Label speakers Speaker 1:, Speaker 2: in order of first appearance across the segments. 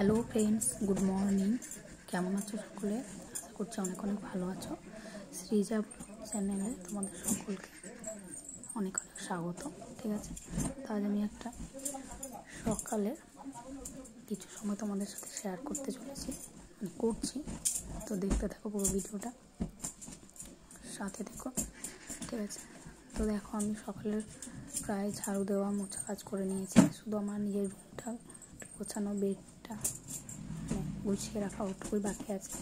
Speaker 1: Hello friends good morning কেমন আছো সকলে? আশা করছি অনেক অনেক ভালো আছো। শ্রীজা চ্যানেলে তোমাদের সকলকে অনেক অনেক স্বাগত, ঠিক আছে? তো আজ আমি একটা সকালে কিছু সময় তোমাদের সাথে শেয়ার করতে চলেছি মানে করছি। তো দেখতে থাকো পুরো ভিডিওটা। সাথে দেখো ঠিক আছে? তো দেখো, আমি সকালের প্রায় ঝাড়ু দেওয়া মোছা কাজ করে নিয়েছি। শুধু আমার নিজের রুমটা গোছানো বেডটা মানে গুছিয়ে রাখা ওটুকুই বাকি আছে।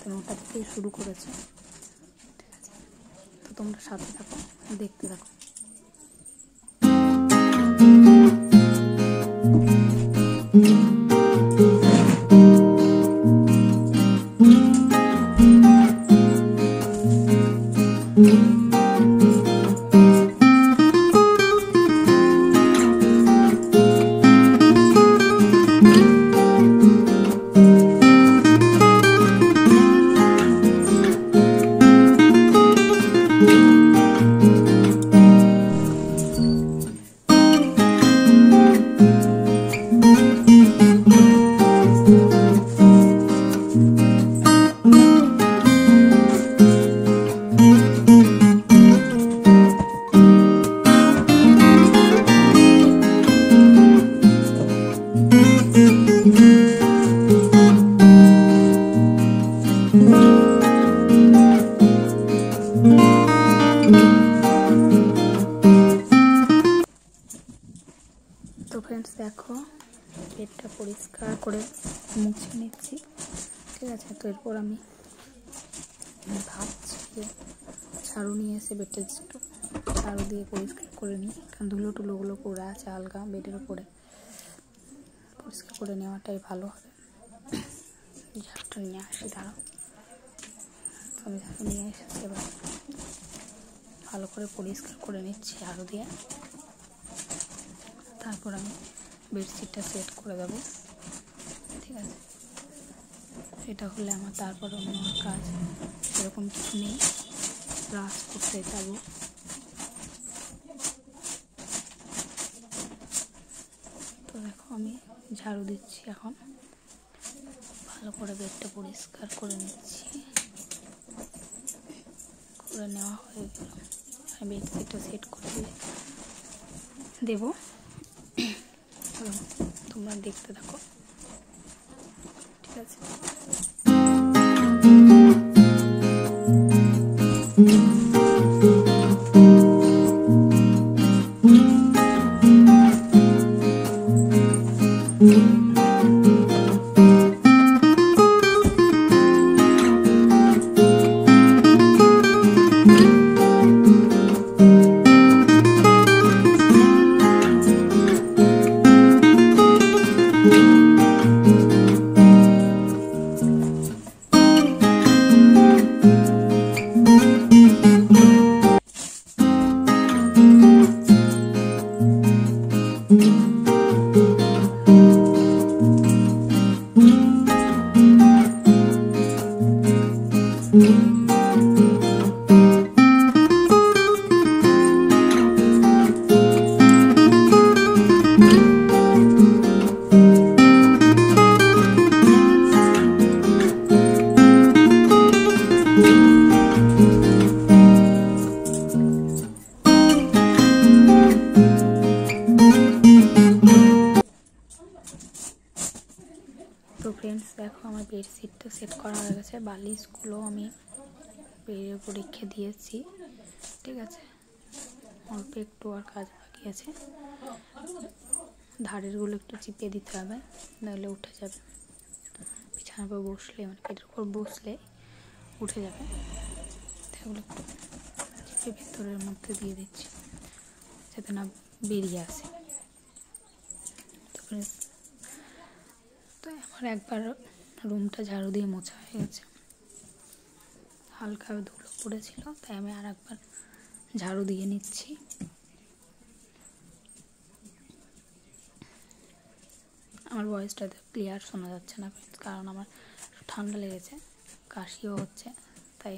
Speaker 1: তো ওটা থেকেই শুরু করেছে। ঠিক আছে তো তোমরা সাথে থাকো, দেখতে থাকো। তো ফ্রেন্ডস দেখো পেটটা পরিষ্কার করে মুছে নিচ্ছি। ঠিক আছে, তো এরপর আমি ভাবছি যে ঝাড়ু নিয়ে এসে বেডটা একটু ঝাড়ু দিয়ে পরিষ্কার করে নিই। কারণ ধুলো টুলোগুলো পড়ে আছে, আলগা বেডের উপরে। পরিষ্কার করে নেওয়াটাই ভালো হবে। ঝাড়ুটা নিয়ে আসি, দাঁড়াও। আমি ঝাড়ু নিয়ে এসেছি, এবার ভালো করে পরিষ্কার করে নিচ্ছি ঝাড়ু দিয়ে। তারপর আমি বেডশিটটা সেট করে দেবো। ঠিক আছে? এটা হলে আমার তারপর অন্য কাজ এরকম কিছু নেই। ব্রাশ করতে যাব। তো দেখো আমি ঝাড়ু দিচ্ছি এখন। ভালো করে বেডটা পরিষ্কার করে নিচ্ছি। করে নেওয়া হয়ে গেল। আমি বেডশিটটা সেট করে দিয়ে দেবো তোমরা দেখতে থাকো ঠিক আছে তো আমার বেডশিটটা সেট করা হয়ে গেছে, বালিশগুলো আমি রেখে দিয়েছি, ঠিক আছে? অল্প একটু আর কাজ বাকি আছে। ধারেরগুলো একটু চিপিয়ে দিতে হবে, নাহলে উঠে যাবে। বিছানার উপর বসলে মানে পেটের উপর বসলে উঠে যাবে। সেগুলো একটু চিপে ভিতরের মধ্যে দিয়ে দিচ্ছি, যাতে না বেরিয়ে আসে। তো ফ্রেন্ডস তো আমার একবার রুমটা ঝাড়ু দিয়ে মোছা হয়ে গেছে। হালকা ধুলো পড়েছিল, তাই আমি আর একবার ঝাড়ু দিয়ে নিচ্ছি। আমার ভয়েসটা ক্লিয়ার শোনা যাচ্ছে না, কারণ আমার ঠান্ডা লেগেছে, কাশিও হচ্ছে, তাই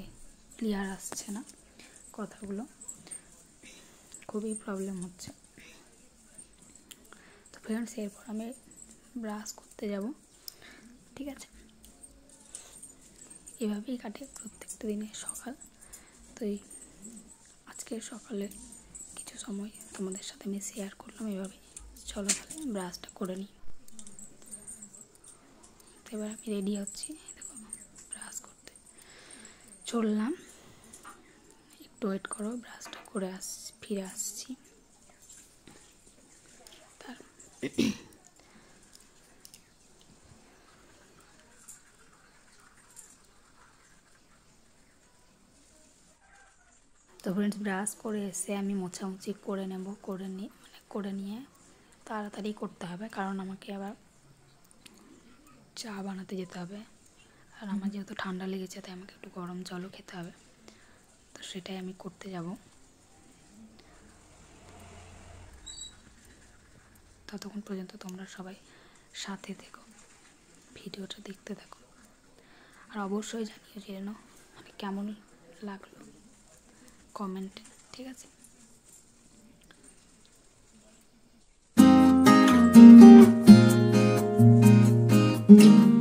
Speaker 1: ক্লিয়ার আসছে না কথাগুলো। খুবই প্রবলেম হচ্ছে। তো ফ্রেন্ডস এরপর আমি ব্রাশ করতে যাব, ঠিক আছে? এভাবেই কাটে প্রত্যেকটা দিনে সকাল। তো এই আজকের সকালে কিছু সময় তোমাদের সাথে আমি শেয়ার করলাম এভাবে চলো তাহলে ব্রাশটা করে নিই। তো এবার আমি রেডি হচ্ছি। দেখো ব্রাশ করতে। চললাম। একটু ওয়েট করো ব্রাশটা করে আস, ফিরে আসছি। তার তো ফ্রেন্ডস ব্রাশ করে এসে আমি মোছামুছি করে নেব করে নিয়ে মানে করে নিয়ে তাড়াতাড়ি করতে হবে। কারণ আমাকে আবার চা বানাতে যেতে হবে। আর আমার যেহেতু ঠান্ডা লেগেছে তাই আমাকে একটু গরম জলও খেতে হবে। তো সেটাই আমি করতে যাব। ততক্ষণ পর্যন্ত তোমরা সবাই সাথে থেকো ভিডিওটা দেখতে থাকো। আর অবশ্যই জানিও যেন মানে কেমন লাগল কমেন্ট ঠিক আছে? তো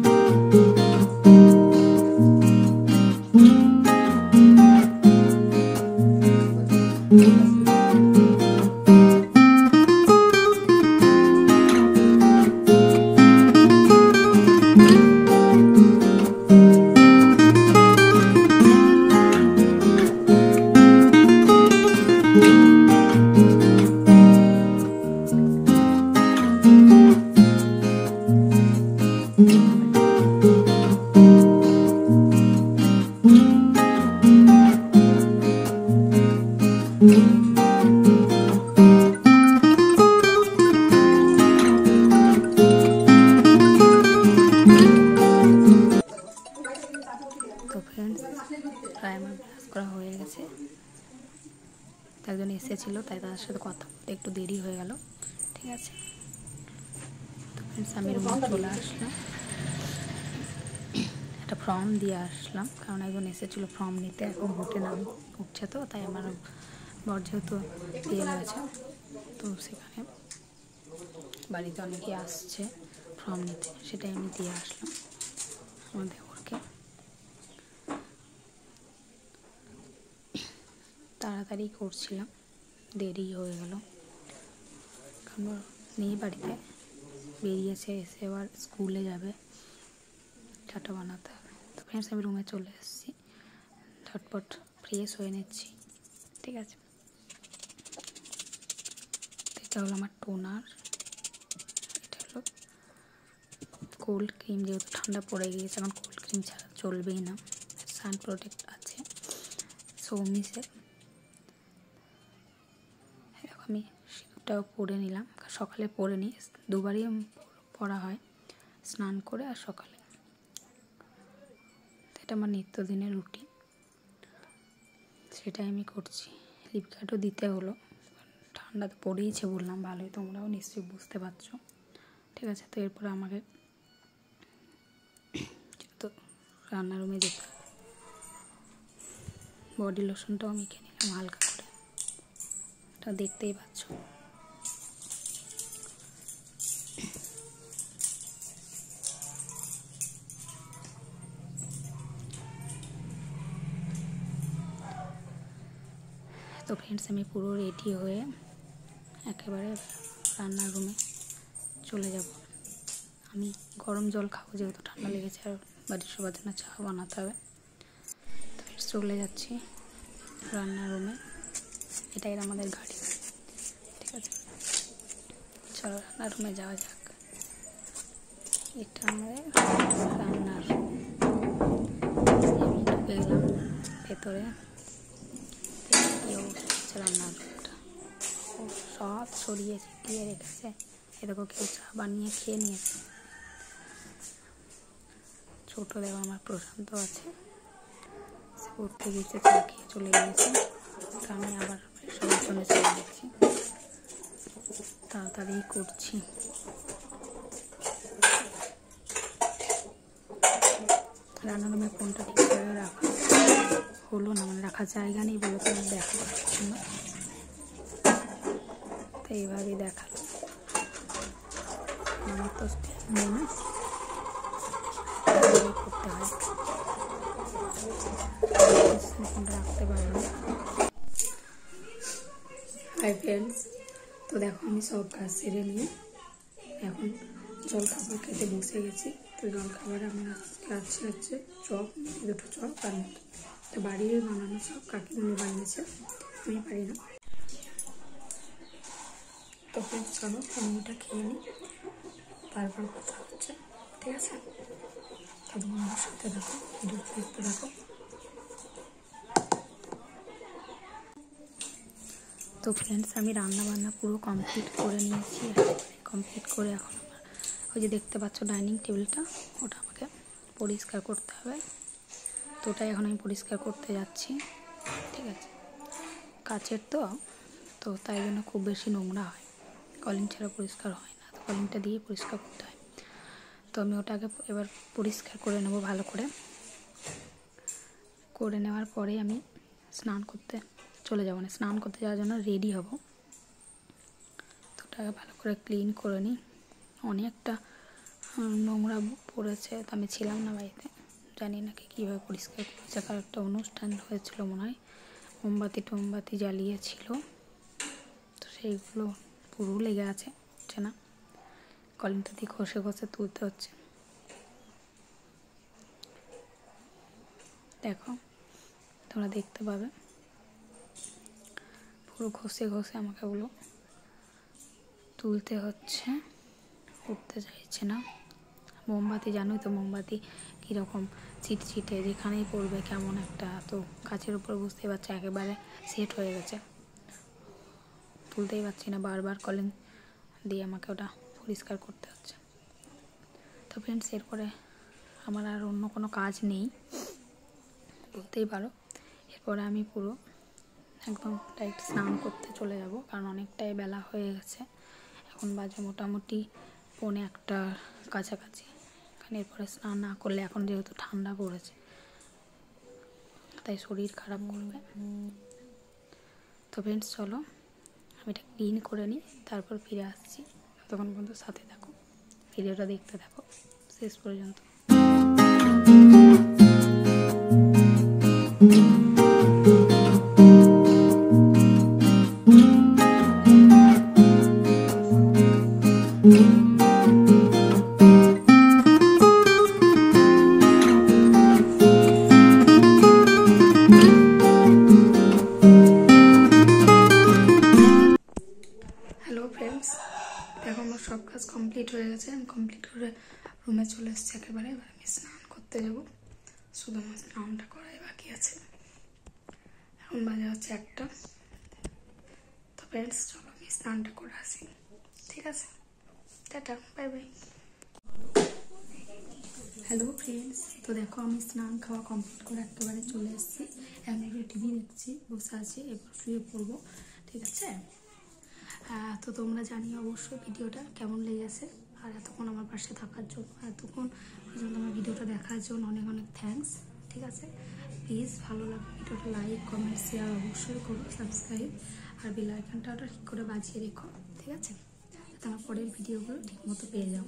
Speaker 1: প্রায় আমার করা হয়ে গেছে। একজন এসেছিল, তাই তাদের সাথে কথা বলতে একটু দেরি হয়ে গেল। ঠিক আছে? আমি রুমে চলে আসলাম। একটা ফর্ম দিয়ে আসলাম, কারণ একজন এসেছিল ফর্ম নিতে, এখন ভোটে নাম উঠছে তো, তাই আমার বর যেহেতু দিয়ে গেছে, তো সেখানে বাড়িতে অনেকে আসছে ফর্ম নিতে, সেটাই আমি দিয়ে আসলাম। আমার তাড়াতাড়ি করছিলাম। দেরি হয়ে গেল। কারণ নেই বাড়িতে। বেরিয়েছে, এসে এবার স্কুলে যাবে। চাটা বানাতে হবে। তো ফ্রেন্ডস আমি রুমে চলে এসেছি। ঝটপট ফ্রেশ হয়ে নিচ্ছি। ঠিক আছে? এটা হলো আমার টোনার এটা হলো কোল্ড ক্রিম যেহেতু ঠান্ডা পড়ে গিয়েছে। এখন কোল্ড ক্রিম ছাড়া চলবেই না। সান প্রোটেক্ট আছে। সৌমিসের সিঁদুরটাও পরে নিলাম। সকালে পরে নিই। দুবারই পরা হয়। স্নান করে আর সকালে। এটা আমার নিত্যদিনের রুটিন। সেটাই আমি করছি। ফ্লিপকার্টও দিতে হলো। ঠান্ডা তো পড়েইছে বললাম, ভালোই। তোমরাও নিশ্চয়ই বুঝতে পারছ। ঠিক আছে, তো এরপরে আমাকে তো রান্নার রুমে যেতে বডি লোশনটাও আমি কিনে নিলাম হালকা করে। এটা দেখতেই পাচ্ছ। তো ফ্রেন্ডস আমি পুরো রেডি হয়ে একেবারে রান্নার রুমে চলে যাব। আমি গরম জল খাব, যেহেতু ঠান্ডা লেগেছে, আর বাড়ির সবার জন্য চা বানাতে হবে। তো চলে যাচ্ছি রান্নার রুমে এটাই আমাদের গাড়ি ঠিক আছে? চলো রান্নার রুমে যাওয়া যাক। এটা আমাদের রান্নার গেলাম ভেতরে হচ্ছে ও সব সরিয়ে ছিটিয়ে রেখেছে। এরকম কেউ চা বানিয়ে খেয়ে নিয়েছে। ছোটো দেখো আমার প্রশান্ত আছে। সে গিয়েছে, চা খেয়ে চলে গিয়েছে। আমি আবার সবার জন্য চলে যাচ্ছি তাড়াতাড়ি করছি। রাখার জায়গা নেই বলে তো না তো এইভাবেই দেখাল আমার তো নেই। না করতে হয়? রাখতে পারব হাই ফ্রেন্ডস তো দেখো আমি সব কাজ সেরে নিয়ে এখন জল খাবার খেতে বসে গেছি। তো জল খাবারে আমার আজকে হচ্ছে চপ, দুটো চপ আর তো বাড়ির বানানো সব কাকিমুনি বানিয়েছে। আমি পারি না। তো চলো আমি এটা খেয়ে নিই। তারপর কথা হচ্ছে, ঠিক আছে? তো তোমার সাথে দেখো, ভিডিও দেখতে দেখো। তো ফ্রেন্ডস আমি রান্না বান্না পুরো কমপ্লিট করে নিয়েছি। কমপ্লিট করে এখন আমার ওই যে দেখতে পাচ্ছ ডাইনিং টেবিলটা ওটা আমাকে পরিষ্কার করতে হবে। তো ওটাই এখন আমি পরিষ্কার করতে যাচ্ছি। ঠিক আছে? কাচের তো তো তাই জন্য খুব বেশি নোংরা হয়। কলিং ছাড়া পরিষ্কার হয় না, তো কলিংটা দিয়ে পরিষ্কার করতে হয়। তো আমি ওটাকে এবার পরিষ্কার করে নেব ভালো করে। করে নেওয়ার পরে আমি স্নান করতে চলে যাব না স্নান করতে যাওয়ার জন্য রেডি হব। তো ওটাকে ভালো করে ক্লিন করে নিই। অনেকটা নোংরা পড়েছে, তো আমি ছিলাম না বাড়িতে। জানি না কি কীভাবে পরিষ্কার করেছে কার একটা অনুষ্ঠান হয়েছিল মনে হয়। মোমবাতি টোমবাতি জ্বালিয়েছিল। তো সেইগুলো পুরো লেগে আছে, হচ্ছে না? কলিংটা দিয়ে ঘষে ঘষে তুলতে হচ্ছে। দেখো, তোমরা দেখতে পাবে। পুরো ঘষে ঘষে আমাকে ওগুলো তুলতে হচ্ছে। উঠতে চাইছে না। মোমবাতি জানোই তো, মোমবাতি কীরকম চিটচিটে, যেখানেই পড়বে কেমন একটা, তো কাছের উপর বুঝতেই পারছে, একেবারে সেট হয়ে গেছে। তুলতেই পারছি না, বারবার কলিং দিয়ে আমাকে ওটা পরিষ্কার করতে হচ্ছে। তো ফ্রেন্ডস এরপরে আমার আর অন্য কোনো কাজ নেই, বলতেই পারো। এরপরে আমি পুরো একদম ডাইরেক্ট স্নান করতে চলে যাব, কারণ অনেকটাই বেলা হয়ে গেছে। এখন বাজে মোটামুটি পৌনে একটা কাছাকাছি। এরপরে স্নান না করলে এখন যেহেতু ঠান্ডা পড়েছে, তাই শরীর খারাপ করবে। তো ফ্রেন্ডস চলো, আমি এটা ক্লিন করে নিই, তারপর ফিরে আসছি। ততক্ষণ পর্যন্ত সাথে থাকো, ভিডিওটা দেখতে থাকো, শেষ পর্যন্ত। হ্যালো করতে যাব। শুধু আমার স্নানটা করাই বাকি আছে। এখন বাজে হচ্ছে একটা। তো ফ্রেন্ডস চলো আমি স্নানটা করে আসি। ঠিক আছে? Tata bye bye hello friends তো দেখো আমি স্নান খাওয়া কমপ্লিট করে একেবারে চলে এসেছি। এখন একটু টিভি দেখছি, বসে আছি এবার শুয়ে পড়ব। ঠিক আছে? তো তোমরা জানিও অবশ্যই ভিডিওটা কেমন লেগেছে। আর এতক্ষণ আমার পাশে থাকার জন্য এতক্ষণ পর্যন্ত আমার ভিডিওটা দেখার জন্য অনেক অনেক থ্যাঙ্কস ঠিক আছে? প্লিজ ভালো লাগবে ভিডিওটা লাইক কমেন্ট শেয়ার অবশ্যই করো সাবস্ক্রাইব আর বেল আইকনটা ওটা ঠিক করে বাজিয়ে রেখো, ঠিক আছে? যাতে আমার পরের ভিডিওগুলো ঠিকমতো পেয়ে যাও।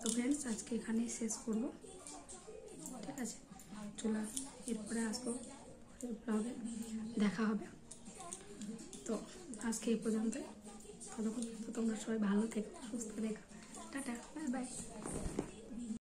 Speaker 1: তো ফ্রেন্ডস আজকে এখানেই শেষ করব, ঠিক আছে? চলে এরপরে আসব ব্লগে দেখা হবে। তো আজকে এই পর্যন্ত ততক্ষণ তোমরা সবাই ভালো থেকো, সুস্থ থেকো। Tata bye by